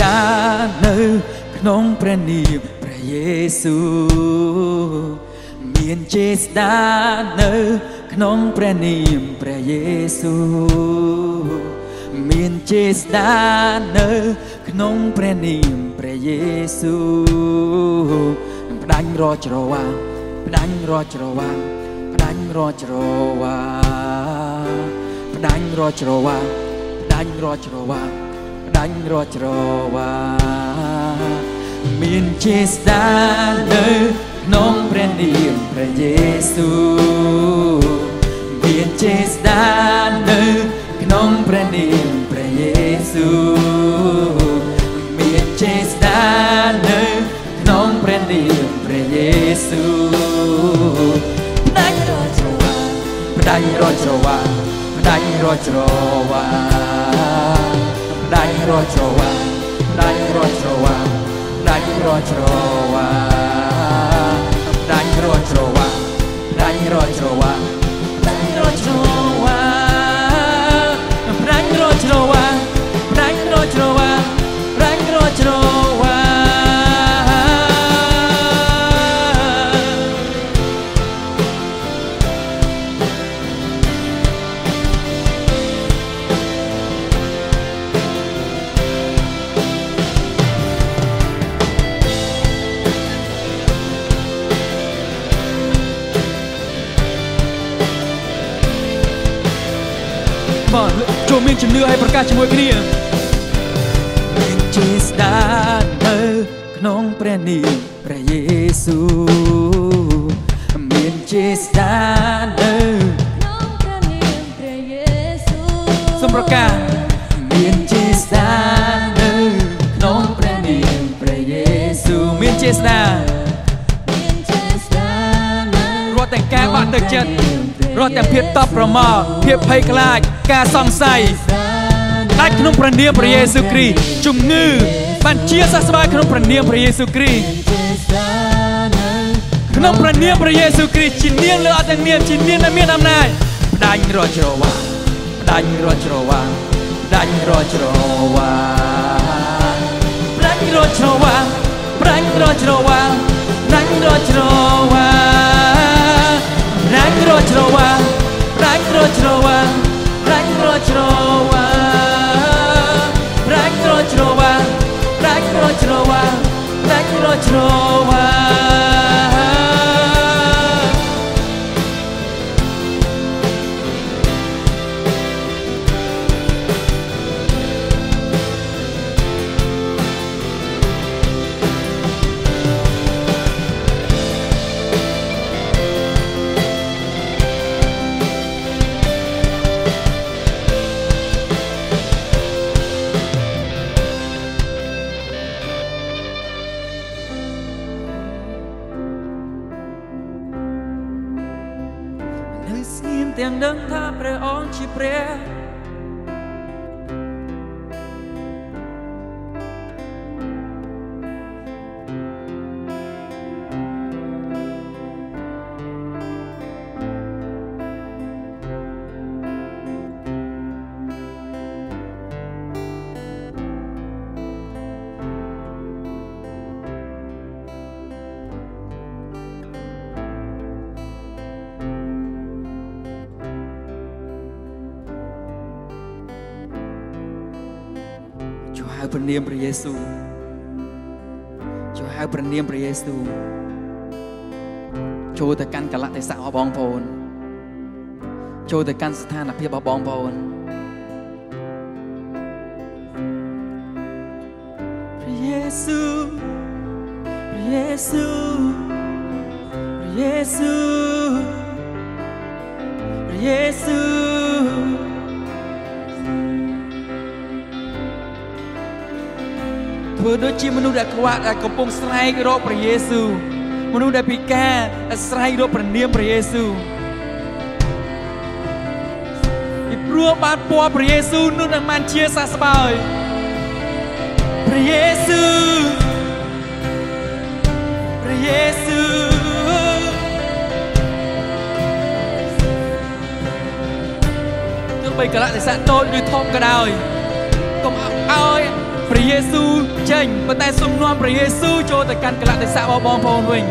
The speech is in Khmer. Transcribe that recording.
តានៅក្នុងព្រះនាមព្រះយេស៊ូវមានចេស្តានៅក្នុងព្រះនាមព្រះយេស៊ូវមានចេស្តានៅក្នុងព្រះនាមព្រះយេស៊ូវផ្ដាច់រកច្រវាងផ្ដាច់រកច្រវាងផ្ដាច់រកច្រវាងផ្ដាច់រកច្រវាងផ្ដាច់រកច្រវា ងផ្ដាច់រកច្រវាងមានចេស្តានៅក្នុងព្រះនាមព្រះយេស៊ូវមានចេស្តានៅក្នុងព្រះនាមព្រះយេស៊ូវមានចេស្តានៅក្នុងព្រះនាមព្រះយេស៊ូវផ្ដាច់រកច្រវាងផ្ដាច់រកច្រវាងផ្ដាច់រកច្រវា 나 이뤄줘 와나 이뤄줘 와나 이뤄줘 와 បាទចូលមានជំនឿឲ្យប្រកាសជាមួយគ្នាមានជាស្ដានៅក្នុងព្រះនាមព្រះយេស៊ូវមានជាស្ដានៅក្នុងព្រះនាមព្រះយេស៊ូវសូមប្រកាសមានជាស្ដានៅក្នុងព្រះនាមព្រះយេស៊ូវមានជាស្ដាមានចេស្តានៅរត់តែការបាក់ទឹកចិត្ត រត់តែភាពតប់ប្រមល់ភាពភ័យខ្លាចការសង្ស័យដាច់ក្នុងព្រះនាមព្រះយេស៊ូវគ្រីស្ទជំងឺបានជាសះស្បើយក្នុងព្រះនាមព្រះយេស៊ូវគ្រីស្ទចេស្តានៅក្នុងព្រះនាមព្រះយេស៊ូវគ្រីស្ទជានាមលើអត់ទាំងនាមជានាមដែលមានអំណាចផ្ដាច់រត់ច្រវាងផ្ដាច់រត់ច្រវាងផ្ដាច់រត់ច្រវាងផ្ដាច់រត់ច្រវាងផ្ដាច់រត់ច្រវាងផ្ដាច់រត់ច្រវាងផ្ដាច់ rank rochrowa, rank rochrowa, នៅស្ងៀមទាំងដឹងថាព្រះអង្គជាព្រះ ព្រះនាមព្រះយេស៊ូវចូលហៅព្រះនាមព្រះយេស៊ូវចូលទៅកាន់កលៈទេសៈរបស់បងប្អូនចូលទៅកាន់ស្ថានភាពរបស់បងប្អូនព្រះយេស៊ូវព្រះយេស៊ូវព្រះយេស៊ូវព្រះយេស៊ូវ ធ្វើដូចជាមនុស្សដែលខ្វះដែលកំពុងស្រែករកព្រះយេស៊ូវមនុស្សដែលពិការដែលស្រែករកព្រះនាមព្រះយេស៊ូវពីព្រោះបានពណ៌ព្រះយេស៊ូវនោះនឹងបានជាសះស្បើយព្រះយេស៊ូវព្រះយេស៊ូវទោះបីកលៈទេសៈតូចឬធំក៏ដោយកុំឲ្យ ព្រះយេស៊ូវចេញប៉ុន្តែសូមនាំព្រះយេស៊ូវចូលទៅកាន់កលៈទេសៈរបស់បងប្អូនវិញ